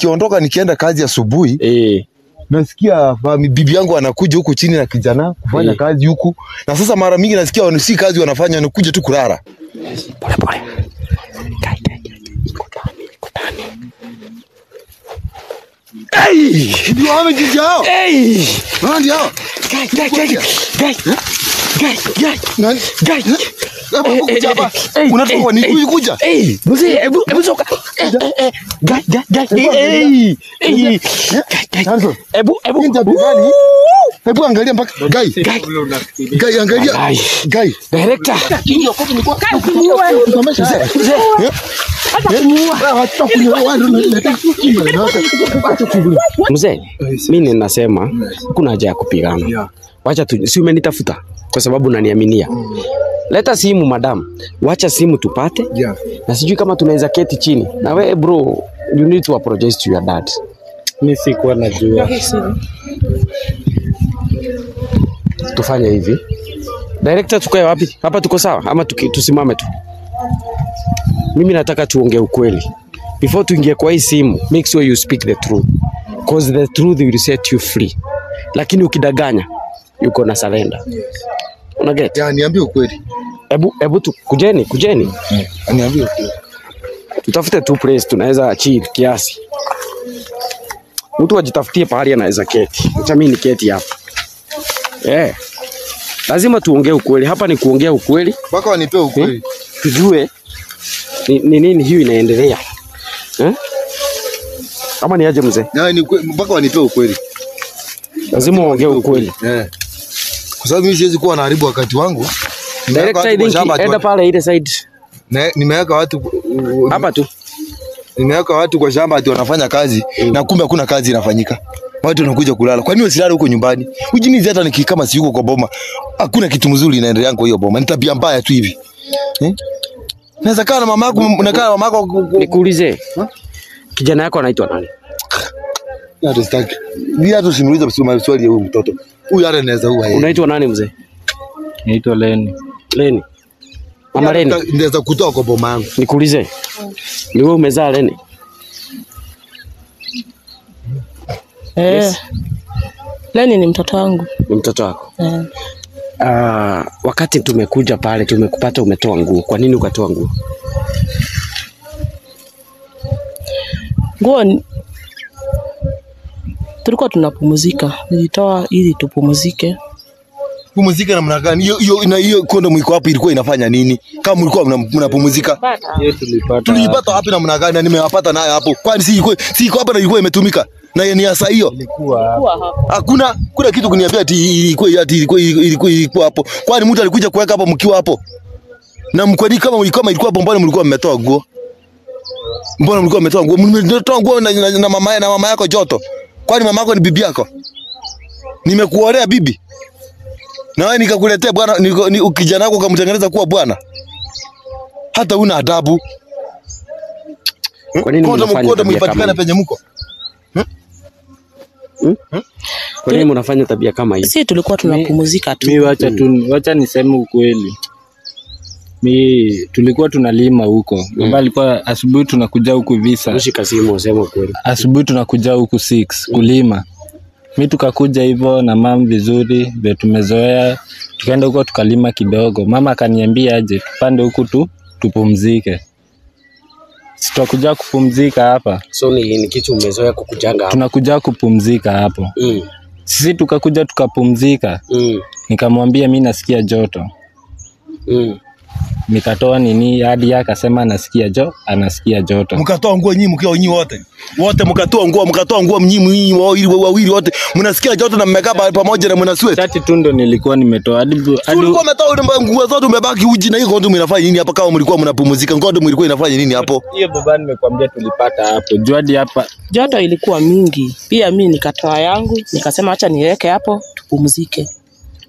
nikiondoka nikienda kazi asubuhi Eh. nasikia bibi yangu anakuja huku chini na kijana kufanya Eh. kazi huku, na sasa mara mingi nasikia si kazi wanafanya, wanakuja tu kulala. Pole pole. Hao, ndio hao. Nani? Eh, kuja eh, eh, eh, eh, eh. mzee, hebu soka. Eh, eh, eh. Gai, gai, gai. Angalia mpaka Gai. Gai. Gai angalia. Gai. Gai. Director. Mzee. Mzee, mi ninasema kuna haja ya kupigana. Wacha tu, si umenitafuta kwa sababu unaniaminia. Leta simu madam, wacha simu tupate, Yeah. na sijui kama tunaweza keti chini na wewe bro, you need to apologize to your dad. Mi sikuwa najua. Tufanye hivi, director, tukae wapi? Hapa tuko sawa ama tuki, tusimame tu? Mimi nataka tuongee ukweli before tuingie kwa hii simu. Make sure you speak the truth cause the truth will set you free, lakini ukidanganya yuko na surrender. Una get? Ya, niambie ukweli. Ebu, ebu tu, kujeni, kujeni. Niambie ukweli. Tutafute tu place tunaweza achieve kiasi. Mtu ajitafutie pahali anaweza keti. Acha mimi niketi hapa. Eh. Lazima tuongee ukweli. Hapa ni kuongea ukweli. Mpaka wanipe ukweli. Tujue ni ni nini hiyo inaendelea. Eh? Kama ni aje mzee? Ni. Mpaka wanipe ukweli. Lazima uongee ukweli. Eh. Kwa sababu mimi siwezi kuwa naharibu wakati wangu. Enda pale ile side. Ne- nimeweka watu Hapa tu. nimeweka watu kwa shamba ati wanafanya kazi Mm. na kumbe hakuna kazi inafanyika. Watu wanakuja kulala. Kwa nini wasilale huko nyumbani? Ujinizi hata niki kama si yuko kwa boma. Hakuna kitu mzuri inaendelea kwa hiyo boma. Ni tabia mbaya tu hivi. Eh? Naweza kaa na mama yako, unakaa na mama yako ku- ku- Nikuulize. Kijana yako anaitwa nani? Hata sitaki. Ni hata usiniulize maswali swali ya huyu mtoto. Huyu hata anaweza huwa yeye. Unaitwa nani mzee? Naitwa Leni. Leni. Mama Leni. Naweza kutoa kwa boma yangu. Nikuulize, ni wewe umezaa Leni? Eh. Leni ni mtoto wangu. Ni mtoto wako? Eh. Ah, wakati tumekuja pale tumekupata umetoa nguo. Kwa nini ukatoa nguo? Nguo tulikuwa tunapumzika, nilitoa ili tupumzike. Pumzika namna gani? Hiyo hiyo na hiyo kondomu iko hapo ilikuwa inafanya nini? Kama mlikuwa mnapumzika. Tulipata. tulipata. Wapi namna gani na nimewapata nayo hapo? Kwani si iko si iko hapa na ilikuwa imetumika? Na ni asa hiyo. Ilikuwa Hakuna kuna kitu kuniambia ati ilikuwa ati ilikuwa ilikuwa ilikuwa hapo. Kwani mtu alikuja kuweka hapo mkiwa hapo? Na mkweli kama kama ilikuwa hapo mbona mlikuwa mmetoa nguo? Mbona mlikuwa mmetoa nguo? Mmetoa nguo na, na, na mama na mama yako joto. Kwani mama yako ni bibi yako? Nimekuolea bibi. Na wewe nikakuletea bwana ni, ni kijana wako ukamtengeneza kuwa bwana. Hata una adabu. Kwa nini mnafanya kondomu tabia kama Hmm? hii? Kwa nini mnafanya tabia kama hii? Sisi tulikuwa tunapumzika tu. Mimi wacha tu, wacha niseme ukweli. Mi tulikuwa tunalima huko. mm. alikuwa asubuhi tunakuja huku visa. Asubuhi tunakuja huku 6 kulima. Mi tukakuja hivyo na mam vizuri, vyo tumezoea. Tukaenda huko tukalima kidogo. Mama akaniambia aje tupande huku tu tupumzike. situakuja kupumzika hapa. So ni, ni kitu umezoea kukujanga. Tunakuja kupumzika hapo. Mm. Sisi tukakuja tukapumzika. Mm. Nikamwambia mi nasikia joto. Mm. Nikatoa nini hadi akasema anasikia jo anasikia joto. Mkatoa nguo nyinyi mkiwa nyinyi wote. Wote mkatoa nguo mkatoa nguo nyinyi wawili wawili wote. Mnasikia joto na mmekaa pa- pamoja na mna sweat? Shati tu ndo nilikuwa nimetoa. Hadi hadi ulikuwa umetoa nguo zote umebaki uji na hiyo ndo mnafanya nini hapa? Kama mlikuwa mnapumzika ngondo mlikuwa inafanya nini hapo? Hiyo baba nimekwambia tulipata hapo. Juu hapa. Joto ilikuwa mingi, pia mi nikatoa yangu nikasema acha niweke hapo tupumzike.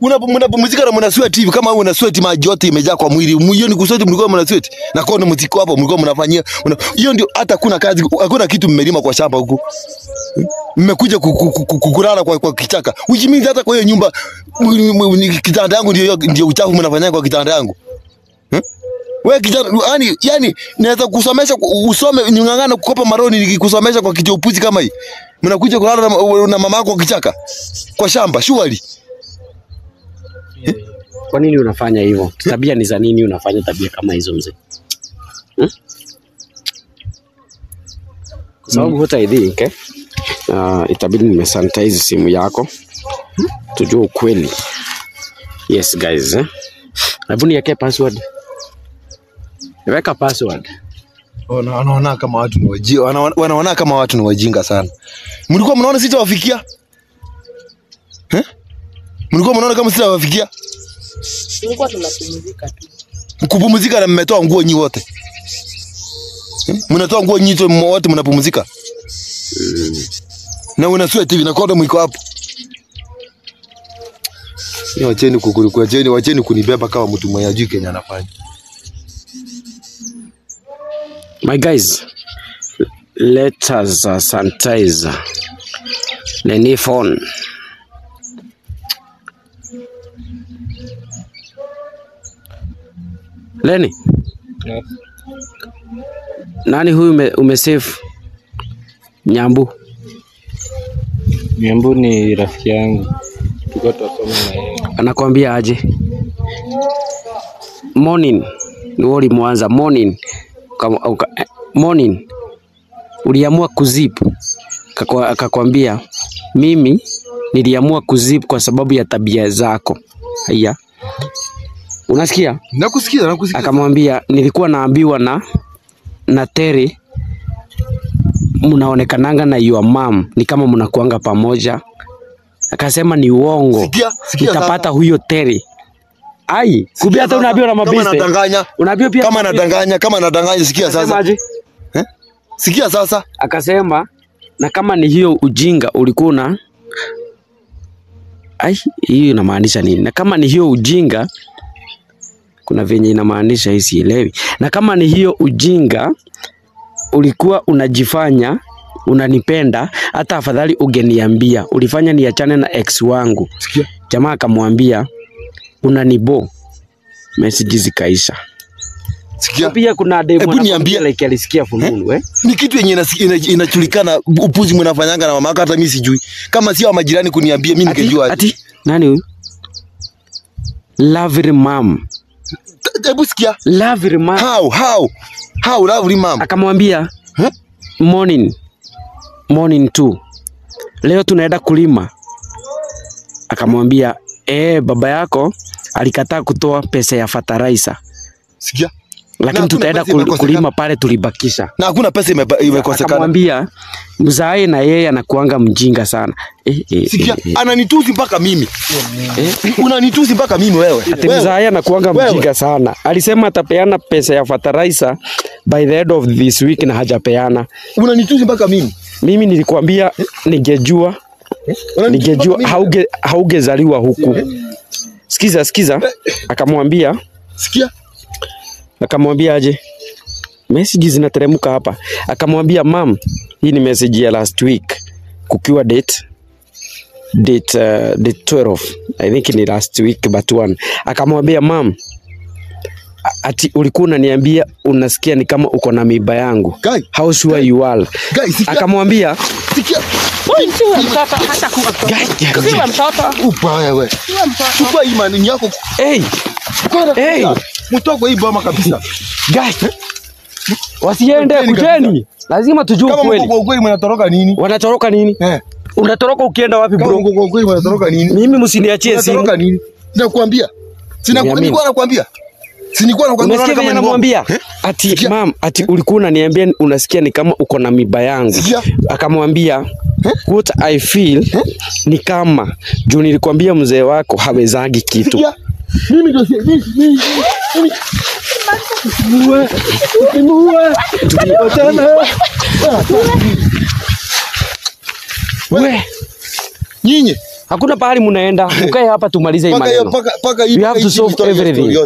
Mnapumzika na mna sweat hivi kama una sweat maji yote imejaa kwa mwili hiyo ni kusweat mlikuwa mna sweat na nini mtiko hapo mlikuwa mnafanyia hiyo ndio hata kuna kazi hakuna kitu mmelima kwa shamba huku mmekuja ku- ku- ku- ku- kulala kwa, kwa kichaka which means hata kwa hiyo nyumba kitanda yangu ndio ndio uchafu mnafanyia kwa kitanda yangu Wewe kijana, yani yani naweza kusomesha usome ning'ang'ana kukopa maroni nikikusomesha kwa upuzi kama hii. Mnakuja kulala na, na mama kwa kichaka. Kwa shamba, shughuli. Kwa nini unafanya hivyo? Tabia ni za nini unafanya tabia kama hizo mzee? Hmm? Kwa sababu hata I think, eh? Uh, itabidi nimesanitize simu yako hmm? tujue ukweli. Yes guys, eh? Hebu niweke password. Weka password. Wanaona kama watu ni wajinga, wanaona kama watu ni wajinga sana. Mlikuwa mnaona sitawafikia? Mlikuwa mnaona kama sitawafikia? Tulikuwa tunapumzika tu. Kupumzika na mmetoa nguo nyinyi wote. Eh? Mnatoa nguo nyinyi wote wote mnapumzika. Na una sweat hivi na kodo mwiko hapo. Ni wacheni kukuri wacheni wacheni kunibeba kama mtu mwenye ajui Kenya anafanya. My guys, let us uh, sanitize the new phone. Leni, Yes. nani huyu ume, umesave? Nyambu. Nyambu ni rafiki yangu, tulikuwa tunasoma na yeye. Anakuambia aje? Morning ni wewe ulimwanza morning, Kama uka- eh, morning uliamua kuzip, akakwambia mimi niliamua kuzip kwa sababu ya tabia zako. Haya, unasikia? Nakusikia, nakusikia. Akamwambia nilikuwa naambiwa na na Terry mnaonekananga na your mom ni kama mnakuanga pamoja. Akasema ni uongo, nitapata huyo Terry. Ai, kumbe hata unaambiwa na kama anadanganya. Unaambiwa pia Kama anadanganya, kama anadanganya sikia sasa. aje? Sikia sasa. Akasema na kama ni hiyo ujinga ulikuwa na Ai, hiyo inamaanisha nini? Na kama ni hiyo ujinga kuna venye inamaanisha hii sielewi. Na kama ni hiyo ujinga ulikuwa unajifanya unanipenda, hata afadhali ungeniambia. Ulifanya niachane na ex wangu. Sikia. Jamaa akamwambia unanibo. Message zikaisha. Sikia. Pia kuna demo Hebu niambie. like alisikia fununu eh? Ni kitu yenye inachulikana ina- upuzi mnafanyanga na mama yako hata mimi sijui. Kama sio majirani kuniambia mimi ningejua. Ati nani huyu? Lovely mom. Hebu sikia. Love mom. How how how Love mom. Akamwambia Huh? morning morning tu, leo tunaenda kulima. Akamwambia eh, baba yako alikataa kutoa pesa ya fertilizer, Sikia. Lakini tutaenda kul- kulima pale tulibakisha. Na hakuna pesa imekosekana. Akamwambia mzae na yeye anakuanga mjinga sana. Eh, eh, Sikia, eh, eh. ananitusi mpaka mimi. Eh? Unanitusi mpaka mimi wewe. Ati mzae anakuanga mjinga sana. Alisema atapeana pesa ya fertilizer by the end of this week na hajapeana. Unanitusi mpaka mimi. Mimi nilikwambia ningejua ningejua hauge haugezaliwa huku. Sikiza, sikiza. Akamwambia Sikia. Akamwambia aje, message zinateremka hapa. Akamwambia mam, hii ni message ya last week kukiwa date date uh, date 12 I think ni last week but one. Akamwambia mam, ati ulikuwa unaniambia unasikia ni kama uko na miba yangu. Guy, How sure you are? guy, sikia. Akamwambia Sikia. Upa wewe. Chukua imani yako. hey, Hey. Kabisa. kwa hii boma kabisa. Guys, wasiende Kujeni lazima tujue Kama mko kweli mnatoroka nini? Wanatoroka nini? Eh. Unatoroka ukienda wapi Kama bro? mko kweli mnatoroka nini? Mimi msiniachie simu. Unatoroka nini? Nakwambia. Sina nilikuwa nakwambia. Si nilikuwa nakwambia unaona kama namwambia. Eh? ati mam, ati ulikuwa unaniambia unasikia ni kama uko na miba yangu. Akamwambia what I feel ni kama juu nilikwambia mzee wako hawezagi kitu. Sikia. Mimi ndio si- mimi mimi Usimuue. Usimuue. Wachana. We, Nyinyi hakuna pahali mnaenda, ukae hapa tumalize hii paka maneno. paka paka hii We have to solve everything.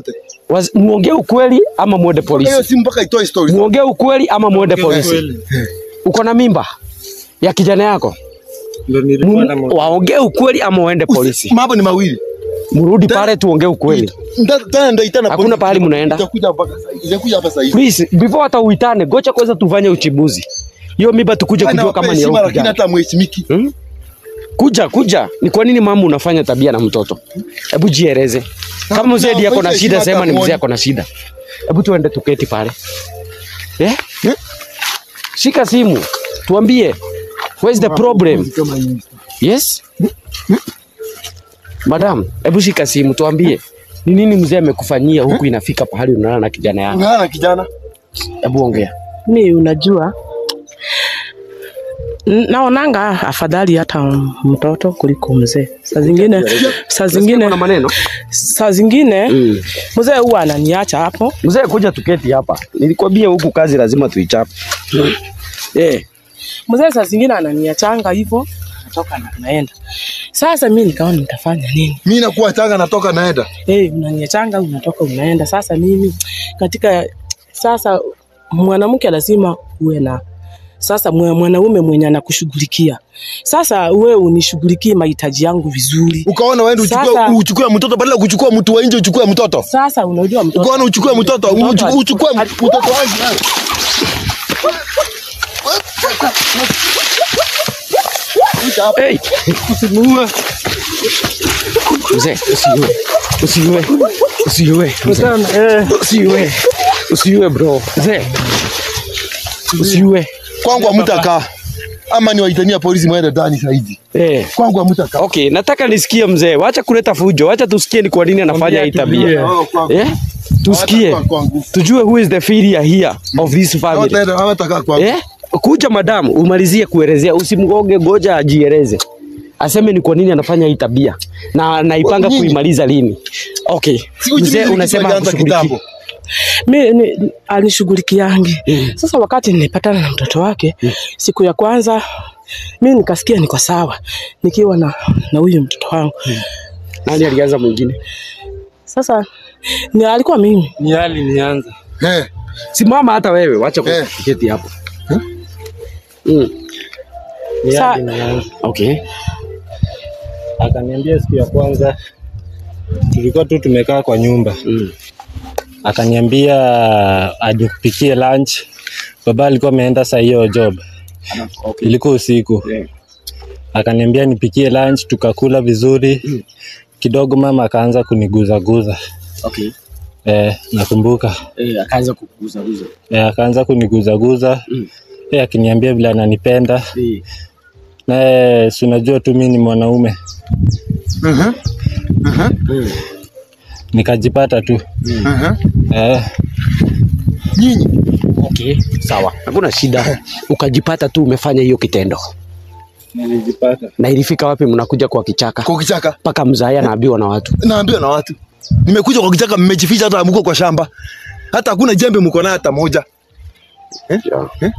Was- Muongee ukweli ama muende polisi. hiyo simu mpaka itoe story. Muongee ukweli ama muende polisi? Uko na mimba ya kijana yako? Ndio nilikuwa na Waongee ukweli ama uende polisi? Mambo ni mawili. Mrudi pale tuongee ukweli. Hakuna pahali mnaenda. Itakuja hapa sasa hivi. Please, before hata uitane, gocha kwanza tufanye uchimbuzi. Hiyo miba tukuje kujua kama ni yako. lakini hata mheshimiki. Hmm? Kuja kuja, ni kwa nini mama unafanya tabia na mtoto? Hebu jieleze. Kama mzee dia kona shida, sema ni mzee kona na shida. Hebu tuende tuketi pale. Eh? Yeah? Shika simu. Tuambie. Where's the problem? Yes? Madam, hebu shika simu tuambie. Ni nini mzee amekufanyia huku inafika pahali unalala na kijana yako? Ngana kijana. Hebu ongea. mi unajua naonanga afadhali hata mtoto kuliko mzee. Saa zingine saa zingine Kuna maneno? saa zingine Mm. mzee huwa ananiacha hapo. Mzee kuja tuketi hapa. Nilikwambia huku kazi lazima tuichape. Eh, Mzee saa zingine ananiachanga hivyo, natoka na naenda. Sasa mimi nikaona nitafanya nini? Mimi nakuwa changa natoka naenda. Eh, Hey, unaniachanga unatoka unaenda. Sasa mimi katika sasa mwanamke lazima uwe na sasa mwanaume mwenye anakushughulikia. Sasa we unishughulikie mahitaji yangu vizuri. Ukaona wewe uchukue uchukue mtoto badala ya kuchukua mtu wa nje uchukue mtoto. Sasa unajua mtoto Ukaona uchukue mtoto, uchukue mtoto wangu. hey. Usimuue. Mzee, usiue. Usiue. Usiue. Usiue. Usiue bro. Mzee. Usiue. Kwangu hamtakaa. Ama niwaitania polisi mwende ndani zaidi. Eh. Kwangu hamtakaa. Okay, nataka nisikie mzee. Wacha kuleta fujo. Wacha tusikie ni kwa nini anafanya hii tabia. Oh. Eh? Tusikie. Tujue who is the failure here of this family. Hawataka kwangu. Eh? Kuja madamu, umalizie kuelezea, usimgoge, goja ajieleze, aseme ni kwa nini anafanya hii tabia na naipanga kuimaliza lini. Okay, mzee unasema kitambo. mi ni, mm. Sasa wakati nilipatana na mtoto wake mm. siku ya kwanza mi nikasikia niko sawa nikiwa na na huyu mtoto wangu. mm. Nani alianza mwingine? Sasa ni alikuwa mimi. Ni Ali nianza. Eh. Simama hata wewe, wacha kuketi kuketi hapo. Mm. Sa-. Okay. Akaniambia siku ya kwanza tulikuwa tu tumekaa kwa nyumba. Mm. Akaniambia ajikupikie lunch. Baba alikuwa ameenda saa hiyo job. Okay. Ilikuwa usiku. Yeah. Akaniambia nipikie lunch tukakula vizuri. mm. Kidogo mama akaanza kuniguzaguza. Okay. Eh, nakumbuka. Eh, akaanza kukuguza guza. Eh, akaanza kuniguzaguza. Mm. Eh, akiniambia vile ananipenda. Naye si unajua tu mi ni mwanaume Mhm. Mm. nikajipata tu Mhm. eh, Nyinyi Okay, sawa. Hakuna shida. Ukajipata tu umefanya hiyo kitendo. nilijipata Na ilifika wapi mnakuja kwa kichaka? kwa kichaka. Mpaka mzaya naambiwa na watu. Naambiwa na watu. Nimekuja kwa kichaka mmejificha hata mko kwa shamba. Hata hakuna jembe mko na hata moja. Yeah. Hakuna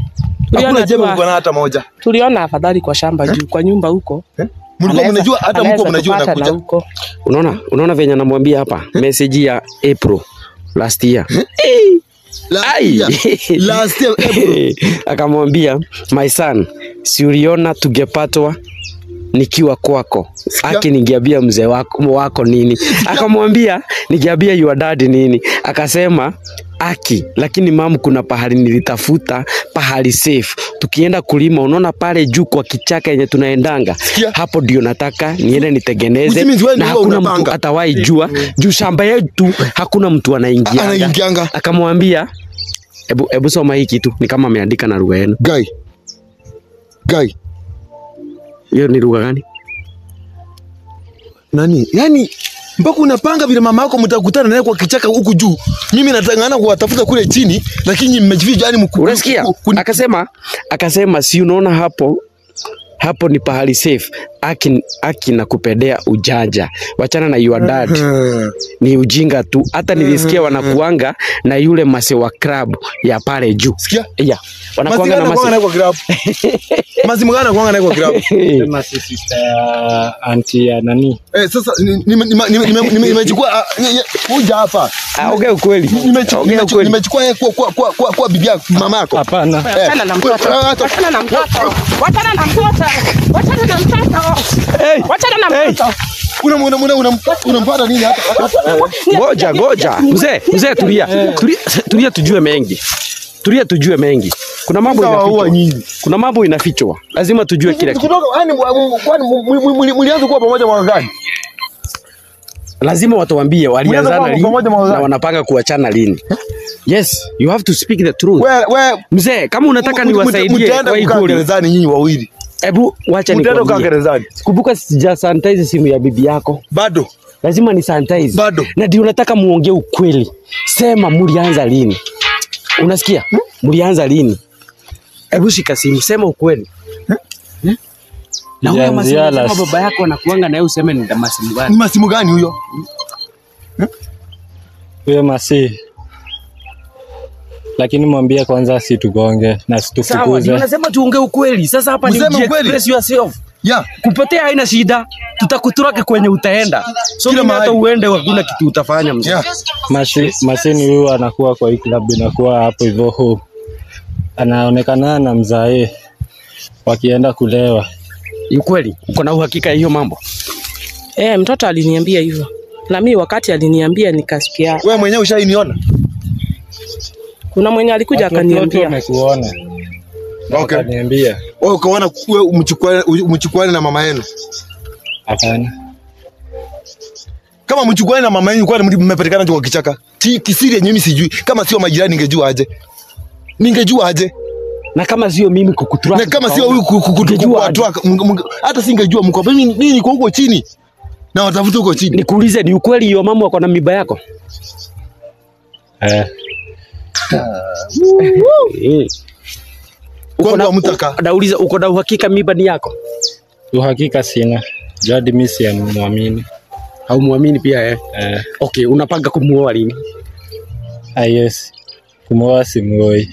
Tuliona jembe mko na hata moja. Tuliona afadhali kwa shamba eh? juu kwa nyumba huko. Eh? Mlikuwa mnajua hata mko mnajua na nakuja. Unaona, unaona venye anamwambia hapa eh? message ya April last year. Last Ai. year. Last year April. Akamwambia my son, si uliona tungepatwa nikiwa kwako aki ningeambia mzee wako, wako nini akamwambia ningeambia your dad nini akasema aki lakini mam kuna pahali nilitafuta pahali safe. Tukienda kulima unaona pale juu kwa kichaka yenye tunaendanga hapo ndio nataka niende nitengeneze. Na hakuna mtu atawahi jua. Juu shamba yetu hakuna mtu anaingia Anaingianga. akamwambia ebu, ebu soma hii kitu ni kama ameandika na lugha yenu. Gai. Gai. hiyo ni lugha gani? Nani? Yaani mpaka unapanga vile mama yako mtakutana naye kwa kichaka huku juu. Mimi natangana kuwatafuta kule chini lakini mmejificha yani unasikia akasema akasema si unaona hapo hapo ni pahali safe aki, aki na kupedea ujanja wachana na your dad Hmm. ni ujinga tu hata nilisikia wanakuanga na yule mase wa club ya pale juu Sikia? yeah. wanakuanga na mase. mase kwa club mase mgana kuanga na kwa club mase sister ya anti ya nani Eh, sasa ni- nime- nime- nime- nime- nime- nimechukua kuja hapa. Ah, ongea ukweli Nimechu- ongea nimechu- ukweli Nimechukua kwa kwa kwa kwa, bibi yako mama yako. hapana Wachana na Eh, mtoto. Wachana na mtoto. Wachana na mtoto. Wachana na mtoto. hey! Wachana na Hey! Una una una nini hapa? Ngoja, ngoja. Mzee, mzee tulia. Tulia, tulia tujue mengi. Tulia tujue mengi. Kuna mambo inafichwa. nyinyi. Kuna mambo inafichwa. Lazima tujue kila kitu. Yani kwani mlianza kuwa pamoja mwaka gani? Lazima watuambie walianzana lini na wanapanga kuachana lini. Yes, you have to speak the truth. Mzee, kama unataka niwasaidie gerezani nyinyi wawili. Hebu wacha ni kukaa nikwambie. gerezani. Kumbuka sija sanitize simu ya bibi yako. Bado. Lazima ni sanitize. Bado. Na ndio nataka muongee ukweli. Sema mlianza lini? Unasikia? Mlianza lini? Hebu shika simu, sema ukweli. Eh? Na huyo masimu kwa baba yako anakuanga na yeye useme ni masimu Ni gani? masimu gani huyo? huyo masi, lakini mwambie kwanza situgonge na Sawa, Unasema tuongee ukweli. Sasa hapa ni express yourself. Ya. Kupotea haina shida. tutakuturaki kwenye utaenda. So Kila mimi hata mahali. uende hakuna kitu utafanya mzee. Yeah. Masi, masini huyu anakuwa kwa hii klabu inakuwa hapo hivyo, huu anaonekana na mzae wakienda kulewa. Ni ukweli. Uko na uhakika hiyo mambo? Eh, mtoto aliniambia hivyo. Na mimi wakati aliniambia nikasikia. Wewe mwenyewe ushainiona? Kuna mwenye alikuja akaniambia akaniambia. wamekuona Okay. wakaniambia Wewe ukaona mchukuane na mama yenu. hapana. Kama mchukuane na mama yenu kwani mmepatikana kwa kichaka? Ti- Kisiri yenyewe mimi sijui. Kama sio majirani ningejua aje? Ningejua aje? Na kama sio mimi kukuturaka. Na kama sio huyu kukutua hata singejua mko. Mimi mimi niko huko chini. Na watafuta huko chini. Nikuulize, ni ukweli hiyo mama wako na mimba yako? Eh, Nauliza, uko na uhakika mimba ni yako? uhakika sina, jadi mimi au muamini pia eh? Eh, Okay, unapanga kumuoa lini? ah, yes, Kumuoa simuoi.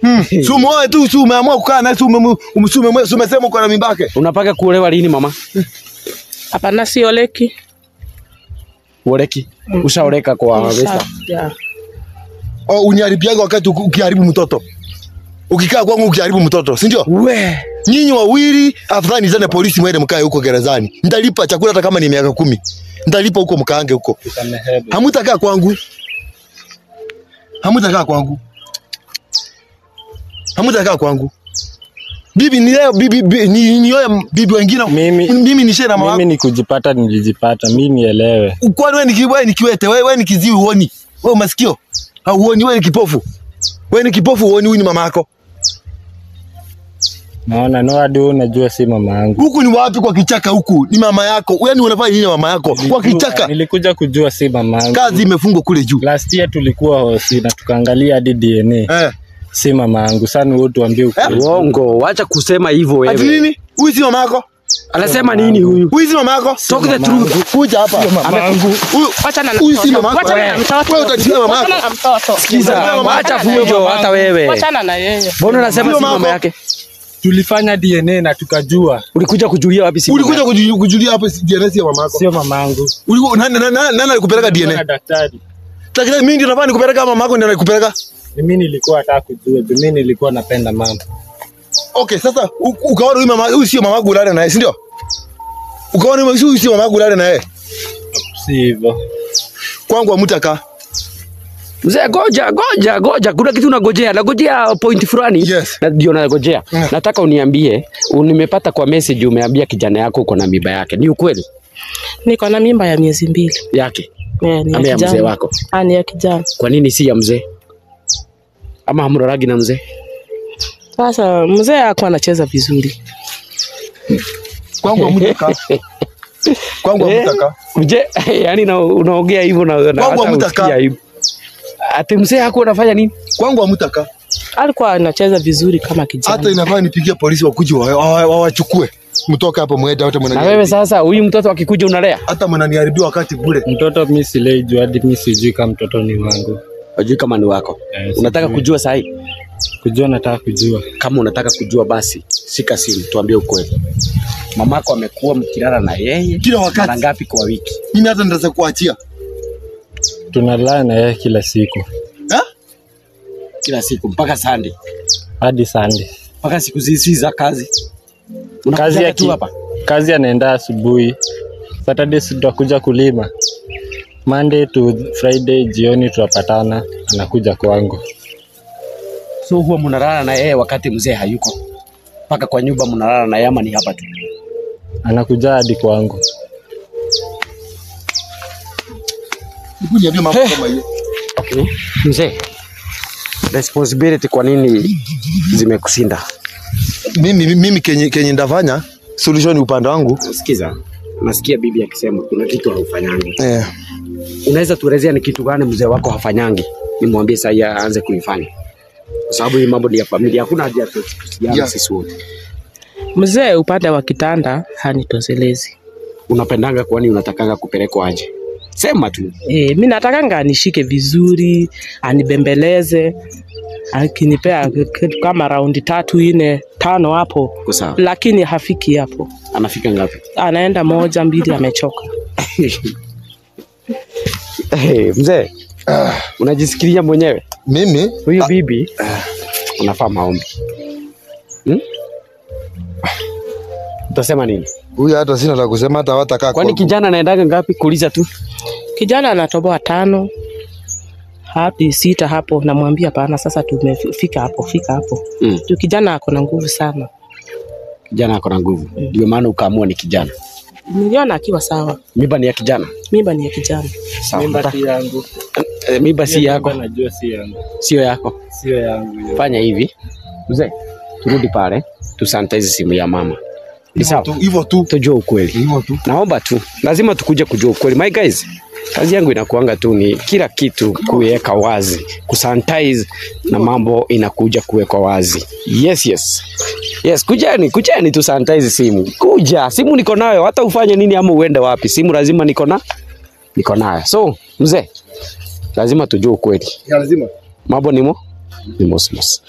Hmm. Sumuoe tu, si umeamua kukaa naye, si ume- ume- si umesema uko na mimba yake. Unapanga kuolewa lini mama? Hapana, sioleki. Uoleki? Ushaoleka kwa Vesta? ya. Oh, wakati uki- ukiharibu mtoto. Ukikaa kwangu ukiharibu mtoto, si ndio? We, Nyinyi wawili afadhali nizane polisi mwende mkae huko gerezani. Nitalipa chakula hata kama ni miaka kumi. Nitalipa huko mkaange huko. Hamutakaa kwangu. Hamutakaa kwangu. Hamutakaa kwangu. Bibi ni leo bibi, bibi ni nioe bibi wengine. Mimi- mimi ni shera mama. Mimi ni kujipata, nilijipata. Mimi nielewe. Kwani wewe ni ki- wewe wewe wewe ni kiziwi uoni. Wewe masikio. Hauoni wewe ni kipofu. Wewe ni kipofu uoni huyu ni mama yako. Naona no hadi wewe unajua si mama yangu. Huku ni wapi kwa kichaka huku? Ni mama yako. Yaani unafanya nini na mama yako? Kwa kichaka. Nilikuja kujua si mama yangu. Kazi imefungwa kule juu. Last year tulikuwa hosi na tukaangalia hadi DNA. Eh. Si mama yangu. Sana wewe tuambie ukweli. uongo, wacha kusema hivyo Ati wewe. nini? Huyu si mama yako? Anasema nini huyu? Huyu si mama yako? Talk the truth. Kuja hapa. Amekungu. Huyu acha na Huyu si mama yako. Na mtoto. Wewe utajua mama yako. na mtoto. Sikiza, acha fujo hata wewe. Wachana na yeye. Mbona unasema si mama mama yake? Tulifanya DNA na tukajua Ulikuja kujulia wapi si Ulikuja kujulia hapa si DNA ya mama yako. sio mama yangu. Ulikuwa nani nani nani alikupeleka DNA? daktari. Daktari mimi ndio nafanya nikupeleka mama yako ndio alikupeleka. Mimi nilikuwa nataka kujua, mimi nilikuwa napenda mama. Okay, sasa ukaona huyu mama huyu sio mama yako ulale naye, si ndio? Ukaona huyu sio mama yako na yeye sivyo. Kwangu hamtakaa. Mzee, goja goja goja, kuna kitu nagojea, nagojea point fulani Yes. na ndio nagojea. yeah. Nataka uniambie, nimepata kwa message umeambia kijana yako uko na mimba yake, ni ukweli Niko na mimba ya miezi mbili. yake? yeah, ni Ama ya mzee wako? Ah, ni ya kijana. Kwa nini si ya mzee? Ama hamroragi na mzee? Sasa mzee hakuwa anacheza vizuri. Kwangu hamtakaa. Kwangu Eh, je yani na, unaongea hivyo na, na Kwangu aibu. Ati mzee hako anafanya nini? Kwangu amutaka Alikuwa anacheza vizuri kama kijana. Hata inafaa nipigie polisi wakuje wa- wa- wa- wawachukue. Mtoke hapo mwende hata Na wewe sasa, huyu mtoto akikuja unalea? Hata mnaniharibia wakati bure. Mtoto mimi silei juu hadi mimi sijui kama mtoto ni wangu. Ajui kama ni wako. Yes, Unataka sijui. kujua sahi? Kujua nataka kujua. Kama unataka kujua basi shika simu, tuambie ukweli. Mamako amekuwa mkilala na yeye Kila wakati. mara ngapi kwa wiki? Mimi hata nitaweza kuachia. Tunalala na yeye kila siku Ha? Kila siku mpaka Sunday, hadi Sunday. mpaka siku zizi za kazi. Kazi ya tu hapa kazi anaenda asubuhi, Saturday si tutakuja kulima, Monday to Friday jioni tutapatana, anakuja kwangu. So huwa mnalala na yeye wakati mzee hayuko, mpaka kwa nyumba mnalala na yeye ama ni hapa tu? Anakuja hadi kwangu. Kama hiyo. Okay. Mzee, responsibility kwa nini zimekushinda? Mimi mimi kenye kenye ndafanya solution upande wangu. Sikiza, nasikia bibi akisema kuna kitu haufanyangi. Yeah. Unaweza tuelezea ni kitu gani mzee wako hafanyangi? Nimwambie sasa aanze kuifanya, kwa sababu hii mambo ni ya familia, hakuna haja ya sisi wote. Mzee upande wa kitanda hanitoshelezi. Unapendanga kwani unatakanga kupelekwa aje? Sema tu. E, mi natakanga anishike vizuri, anibembeleze, akinipea kitu kama raundi tatu ine tano hapo, lakini hafiki hapo, Anafika ngapi? anaenda moja mbili, amechoka. Hey, mzee, uh, unajisikilia mwenyewe Mimi huyu bibi uh, unafaa maombi Utasema nini? huyu hata sina la kusema hata watakaa Kwani kijana anaendaga ngapi? Kuuliza tu. Kijana anatoboa tano hadi sita hapo, namwambia pana, sasa tumefika hapo, fika hapo Mm. juu kijana ako na nguvu sana. Kijana ako na nguvu, ndio maana ukaamua ni kijana. Niliona akiwa sawa, Mimba ni ya kijana. mimba ni ya kijana. Sawa. Mimba si yangu. Eh, Mimba si yako, najua si yangu. sio yako. Sio yangu. Fanya hivi mzee, turudi pale tusanitize simu ya mama. Hivyo tu. tujua ukweli. Hivyo tu. Naomba tu, lazima tukuje kujua ukweli. My guys, kazi yangu inakuanga tu ni kila kitu kuweka wazi, kusanitize na mambo inakuja kuwekwa wazi. Yes, yes. Yes, kujeni, kujeni tu sanitize simu. Kuja, simu niko nayo, hata ufanye nini ama uende wapi, simu lazima niko na niko nayo. So, mzee, lazima tujue ukweli. Ya lazima. Mambo nimo? Nimo, ni mosmos.